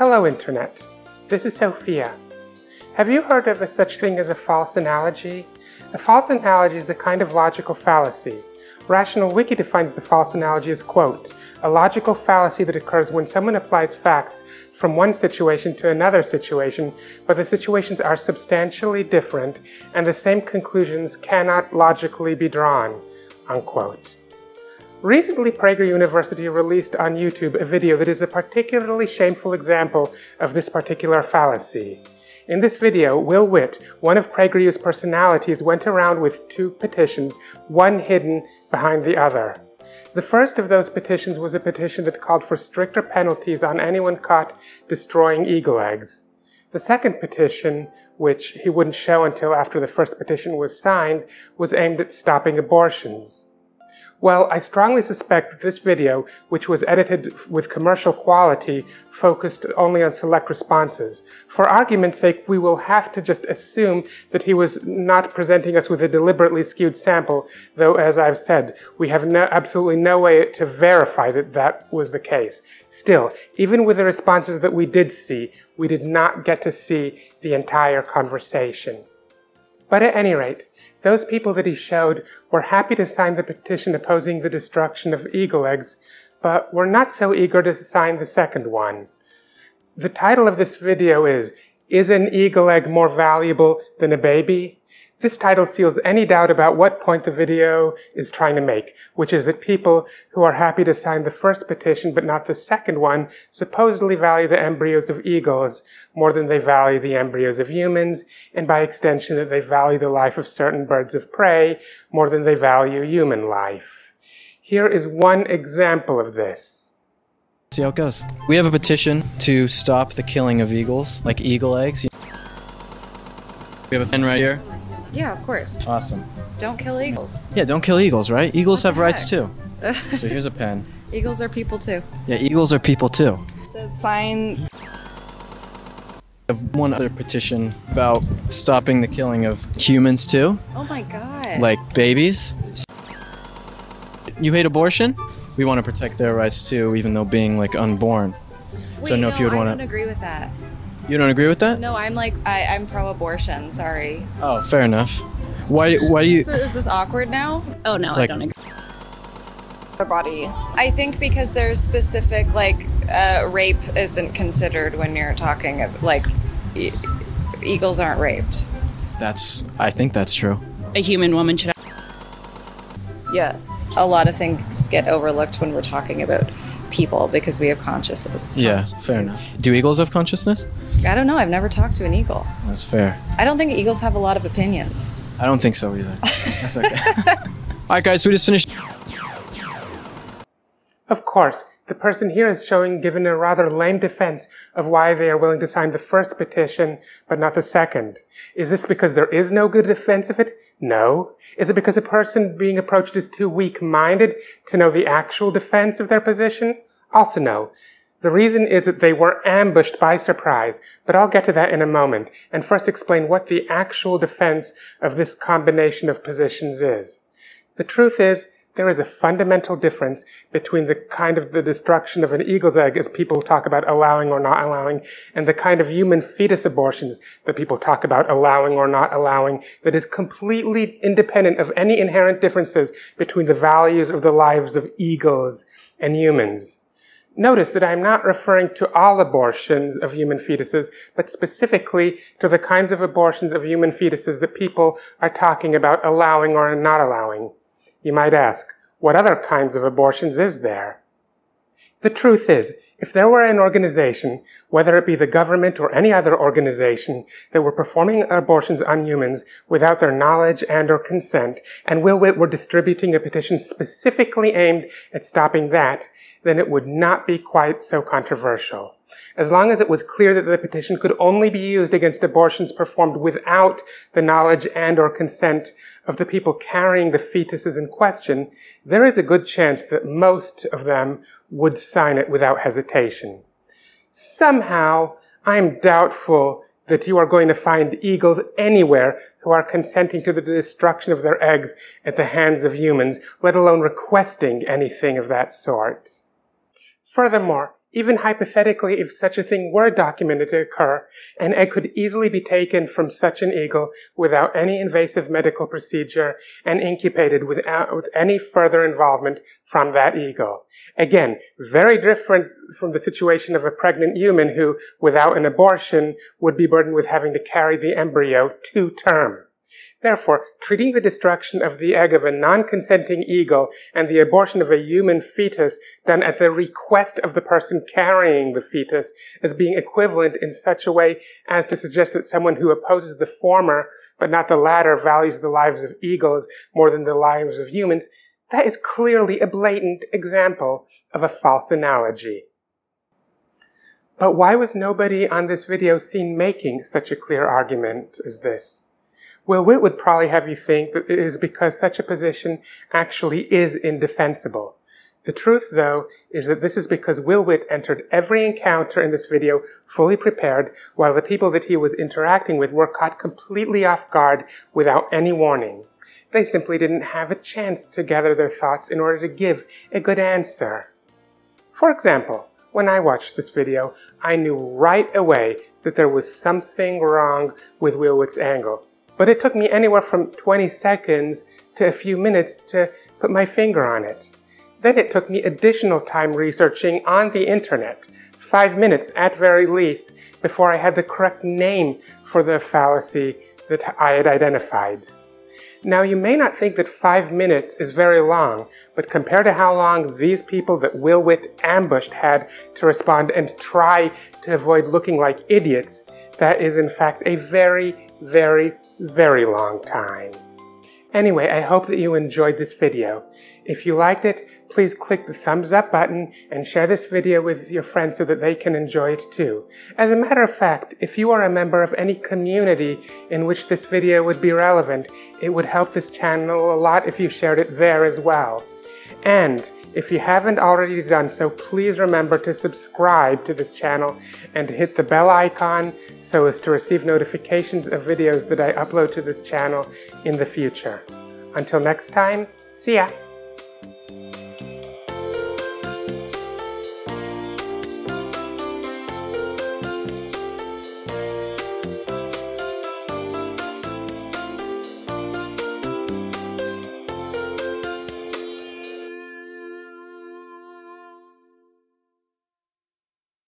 Hello, Internet. This is Sophia. Have you heard of a such thing as a false analogy? A false analogy is a kind of logical fallacy. Rational Wiki defines the false analogy as, quote, a logical fallacy that occurs when someone applies facts from one situation to another situation, but the situations are substantially different and the same conclusions cannot logically be drawn, unquote. Recently, Prager University released on YouTube a video that is a particularly shameful example of this particular fallacy. In this video, Will Witt, one of PragerU's personalities, went around with two petitions, one hidden behind the other. The first of those petitions was a petition that called for stricter penalties on anyone caught destroying eagle eggs. The second petition, which he wouldn't show until after the first petition was signed, was aimed at stopping abortions. Well, I strongly suspect that this video, which was edited with commercial quality, focused only on select responses. For argument's sake, we will have to just assume that he was not presenting us with a deliberately skewed sample, though, as I've said, we have no, absolutely no way to verify that that was the case. Still, even with the responses that we did see, we did not get to see the entire conversation. But at any rate, those people that he showed were happy to sign the petition opposing the destruction of eagle eggs, but were not so eager to sign the second one. The title of this video is, Is an eagle egg more valuable than a baby? This title seals any doubt about what point the video is trying to make, which is that people who are happy to sign the first petition but not the second one supposedly value the embryos of eagles more than they value the embryos of humans, and by extension that they value the life of certain birds of prey more than they value human life. Here is one example of this. See how it goes. We have a petition to stop the killing of eagles, like eagle eggs. We have a pen right here. Yeah, of course. Awesome. Don't kill eagles. Yeah, don't kill eagles, right? Eagles What have the rights too. So here's a pen. eagles are people too. Yeah, eagles are people too. So sign We have one other petition about stopping the killing of humans too, Oh my god. like babies. You hate abortion? We want to protect their rights too, even though being like unborn. Wait, so no, if you would I want don't to. agree with that. You don't agree with that? No, I'm like I, I'm pro-abortion. Sorry. Oh, fair enough. Why? Why do you? So is this awkward now? Oh no, I don't agree. their body. I think because there's specific like uh, rape isn't considered when you're talking of like e- eagles aren't raped. That's. I think that's true. A human woman should. Yeah. A lot of things get overlooked when we're talking about people because we have consciousness. Yeah, fair enough. Do eagles have consciousness? I don't know. I've never talked to an eagle. That's fair. I don't think eagles have a lot of opinions. I don't think so either. That's okay. All right, guys, we just finished. Of course, the person here is showing given a rather lame defense of why they are willing to sign the first petition but not the second. Is this because there is no good defense of it? No. Is it because a person being approached is too weak-minded to know the actual defense of their position? Also no. The reason is that they were ambushed by surprise, but I'll get to that in a moment, and first explain what the actual defense of this combination of positions is. The truth is, there is a fundamental difference between the kind of the destruction of an eagle's egg, as people talk about allowing or not allowing, and the kind of human fetus abortions that people talk about allowing or not allowing, that is completely independent of any inherent differences between the values of the lives of eagles and humans. Notice that I'm not referring to all abortions of human fetuses, but specifically to the kinds of abortions of human fetuses that people are talking about allowing or not allowing. You might ask, what other kinds of abortions is there? The truth is, if there were an organization, whether it be the government or any other organization, that were performing abortions on humans without their knowledge and or consent, and Will Witt were distributing a petition specifically aimed at stopping that, then it would not be quite so controversial. As long as it was clear that the petition could only be used against abortions performed without the knowledge and or consent of the people carrying the fetuses in question, there is a good chance that most of them would sign it without hesitation. Somehow, I am doubtful that you are going to find eagles anywhere who are consenting to the destruction of their eggs at the hands of humans, let alone requesting anything of that sort. Furthermore, Even hypothetically, if such a thing were documented to occur, an egg could easily be taken from such an eagle without any invasive medical procedure and incubated without any further involvement from that eagle. Again, very different from the situation of a pregnant human who, without an abortion, would be burdened with having to carry the embryo to term. Therefore, treating the destruction of the egg of a non-consenting eagle and the abortion of a human fetus done at the request of the person carrying the fetus as being equivalent in such a way as to suggest that someone who opposes the former but not the latter values the lives of eagles more than the lives of humans, that is clearly a blatant example of a false analogy. But why was nobody on this video seen making such a clear argument as this? Will Witt would probably have you think that it is because such a position actually is indefensible. The truth, though, is that this is because Will Witt entered every encounter in this video fully prepared, while the people that he was interacting with were caught completely off guard without any warning. They simply didn't have a chance to gather their thoughts in order to give a good answer. For example, when I watched this video, I knew right away that there was something wrong with Will Witt's angle but it took me anywhere from 20 seconds to a few minutes to put my finger on it. Then it took me additional time researching on the internet, five minutes at very least, before I had the correct name for the fallacy that I had identified. Now, you may not think that five minutes is very long, but compared to how long these people that Will Witt ambushed had to respond and try to avoid looking like idiots, that is in fact a very, very, very long time. Anyway, I hope that you enjoyed this video. If you liked it, please click the thumbs up button and share this video with your friends so that they can enjoy it too. As a matter of fact, if you are a member of any community in which this video would be relevant, it would help this channel a lot if you shared it there as well. And if you haven't already done so, please remember to subscribe to this channel and hit the bell icon so as to receive notifications of videos that I upload to this channel in the future. Until next time, see ya!